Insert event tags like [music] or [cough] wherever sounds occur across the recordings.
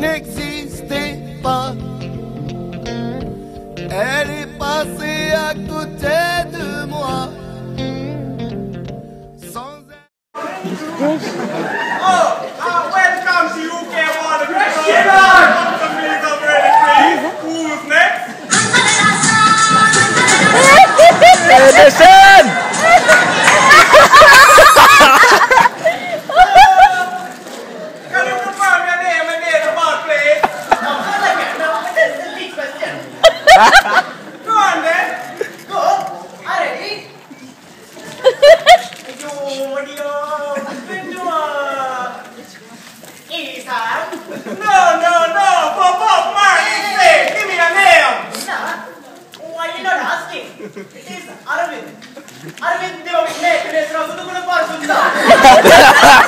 qui n'existait pas. Elle est passée à côté de moi. Sans Oh, I welcome to UK Water. Question on! Who's next?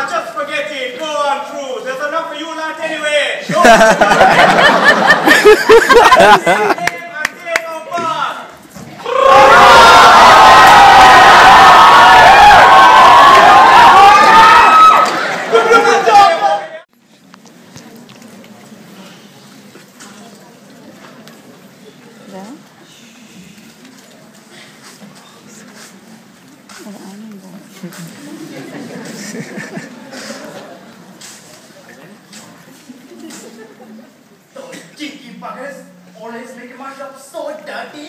Ah, just forget it. Go on, Cruz. There's enough for you lot anyway. [laughs] Go. Yeah. Well, I mean, [laughs] so dirty.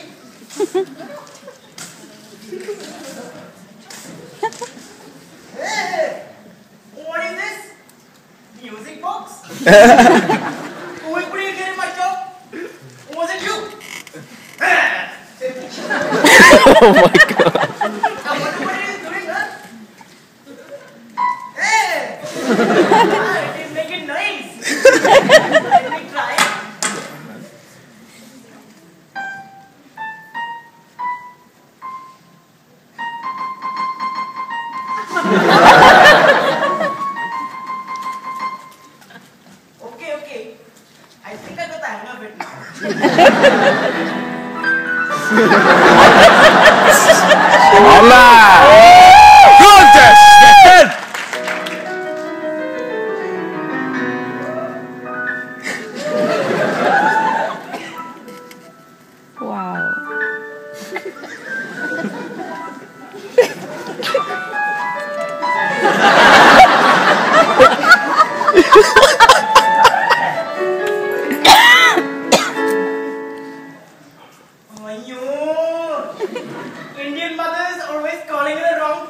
hey, what is this? Music box? Who is putting it in my shop? Was it you? [laughs] oh my god. Hola.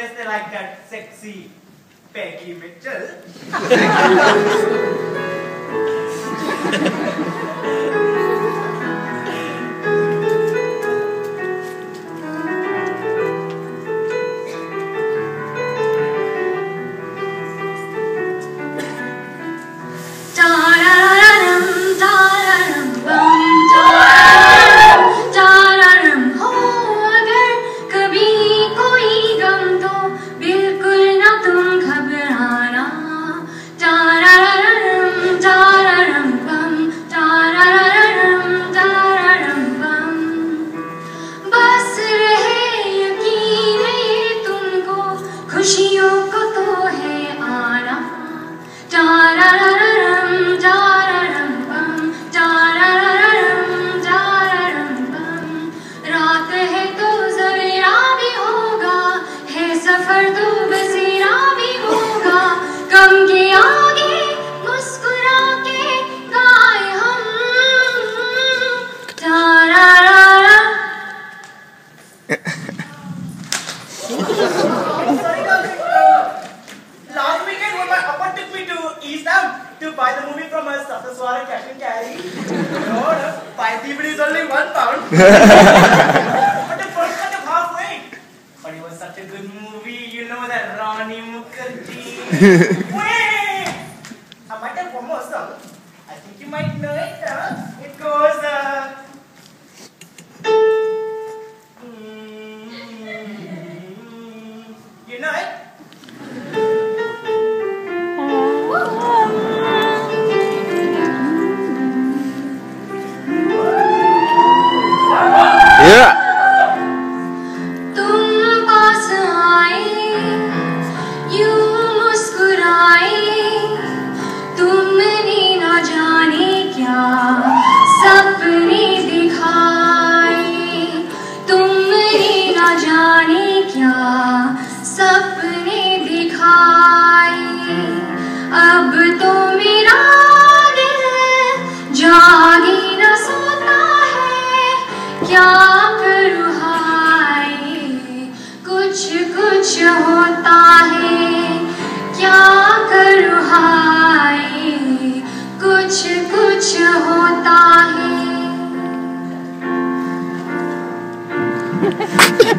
unless they like that sexy Peggy Mitchell. [laughs] is only one pound. [laughs] but the first cut of halfway. But it was such a good movie, you know that Rani Mukherjee. [laughs] Wait! I might have one more song. I think you might know it, huh? Yeah.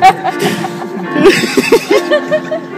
Ha ha ha ha!